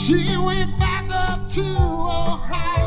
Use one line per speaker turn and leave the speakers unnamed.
She went back up to Ohio.